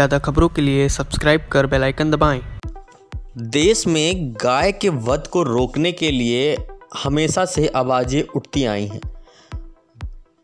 ज़्यादा खबरों के लिए सब्सक्राइब कर बेल आइकन दबाएँ। देश में गाय के वध को रोकने के लिए हमेशा से आवाज़ें उठती आई हैं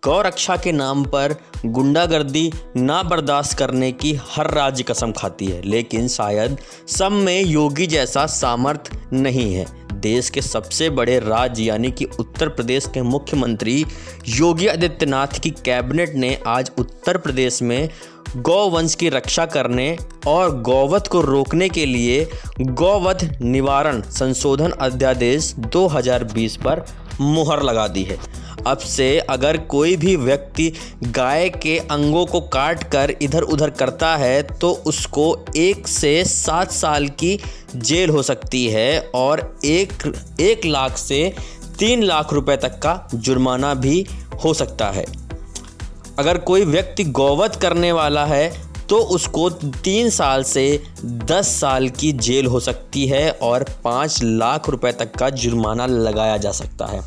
गौ रक्षा के नाम पर गुंडागर्दी ना बर्दाश्त करने की हर राज्य कसम खाती है, लेकिन शायद सब में योगी जैसा सामर्थ्य नहीं है देश के सबसे बड़े राज्य, यानी कि उत्तर प्रदेश के मुख्यमंत्री योगी आदित्यनाथ की कैबिनेट ने आज उत्तर प्रदेश में गौवंश की रक्षा करने और गौवध को रोकने के लिए गौवध निवारण संशोधन अध्यादेश 2020 पर मुहर लगा दी है। अब से अगर कोई भी व्यक्ति गाय के अंगों को काट कर इधर उधर करता है तो उसको एक से सात साल की जेल हो सकती है और एक एक लाख से तीन लाख रुपए तक का जुर्माना भी हो सकता है। अगर कोई व्यक्ति गौवध करने वाला है तो उसको तीन साल से दस साल की जेल हो सकती है और पाँच लाख रुपए तक का जुर्माना लगाया जा सकता है।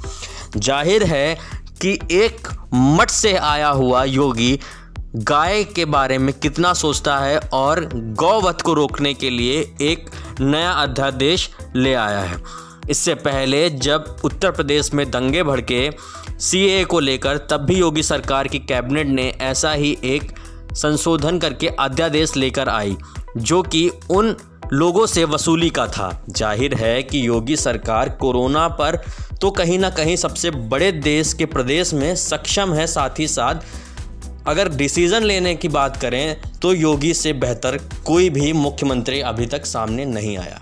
ज़ाहिर है कि एक मठ से आया हुआ योगी गाय के बारे में कितना सोचता है और गौवध को रोकने के लिए एक नया अध्यादेश ले आया है। इससे पहले जब उत्तर प्रदेश में दंगे भड़के सी को लेकर तब भी योगी सरकार की कैबिनेट ने ऐसा ही एक संशोधन करके अध्यादेश लेकर आई, जो कि उन लोगों से वसूली का था। ज़ाहिर है कि योगी सरकार कोरोना पर तो कहीं ना कहीं सबसे बड़े देश के प्रदेश में सक्षम है, साथ ही साथ अगर डिसीज़न लेने की बात करें तो योगी से बेहतर कोई भी मुख्यमंत्री अभी तक सामने नहीं आया।